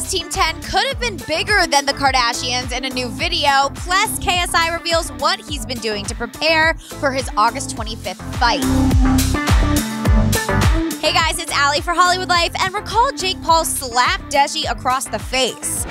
says Team 10 could have been bigger than the Kardashians in a new video. Plus, KSI reveals what he's been doing to prepare for his August 25th fight. Hey guys, it's Ali for Hollywood Life, and recall Jake Paul slapped Deji across the face.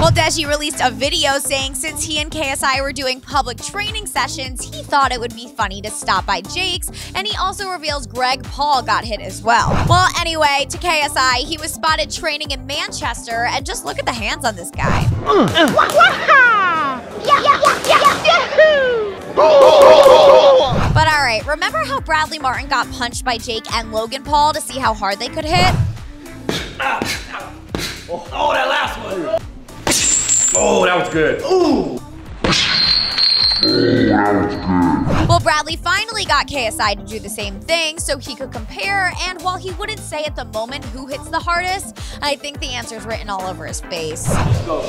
Well, Deji released a video saying since he and KSI were doing public training sessions, he thought it would be funny to stop by Jake's, and he also reveals Greg Paul got hit as well. Well, anyway, to KSI, he was spotted training in Manchester, and just look at the hands on this guy. But alright, remember how Bradley Martin got punched by Jake and Logan Paul to see how hard they could hit? Ah. Oh, that. Oh, that was good. Ooh. Well, Bradley finally got KSI to do the same thing so he could compare, and while he wouldn't say at the moment who hits the hardest, I think the answer is written all over his face. Let's go.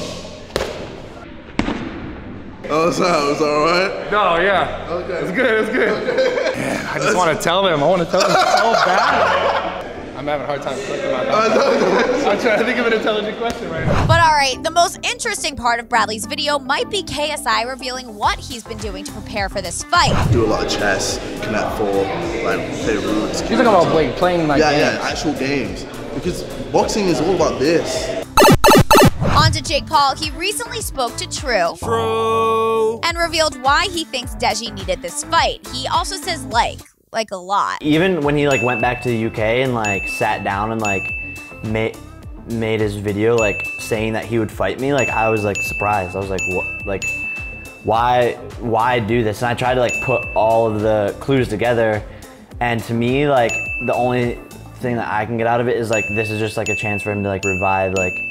Oh, it's out. It's all right. No, yeah. Okay. It's good. It's good. Man, I just want to tell them. I want to tell them so bad. I'm having a hard time clicking my oh, thoughts. I'm trying to think of an intelligent question right now. But alright, the most interesting part of Bradley's video might be KSI revealing what he's been doing to prepare for this fight. Do a lot of chess, connect four, like play roots. You're talking about like playing like yeah, games. yeah, actual games. Because boxing is all about this. On to Jake Paul, he recently spoke to True. True. And revealed why he thinks Deji needed this fight. He also says like, like a lot. even when he like went back to the UK and like sat down and like made made his video like saying that he would fight me, like I was like surprised. I was like, what? Like, why? Why do this? And I tried to like put all of the clues together, and to me, like the only thing that I can get out of it is like this is just like a chance for him to like revive like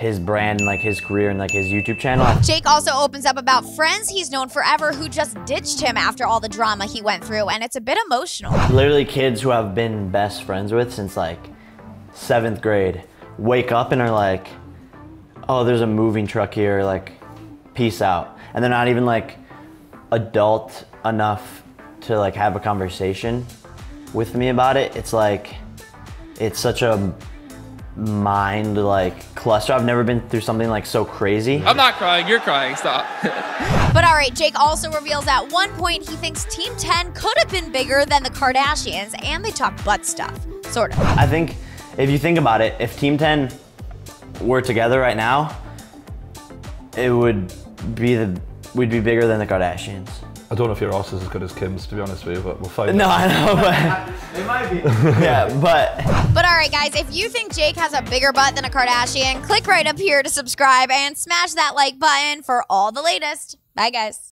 his brand and like his career and like his YouTube channel. Jake also opens up about friends he's known forever who just ditched him after all the drama he went through, and it's a bit emotional. literally kids who I've been best friends with since like seventh grade wake up and are like, oh, there's a moving truck here, like, peace out. And they're not even like adult enough to like have a conversation with me about it. It's like, it's such a mind like cluster. I've never been through something like so crazy. I'm not crying. You're crying. Stop. But alright, Jake also reveals at one point he thinks Team 10 could have been bigger than the Kardashians, and they talk butt stuff. Sort of. I think if you think about it, if Team 10 were together right now, it would be the we'd be bigger than the Kardashians. I don't know if your ass is as good as Kim's, to be honest with you, but we'll find No, out. No, I know, but it might be. yeah, but But alright, guys, if you think Jake has a bigger butt than a Kardashian, click right up here to subscribe and smash that like button for all the latest. Bye, guys.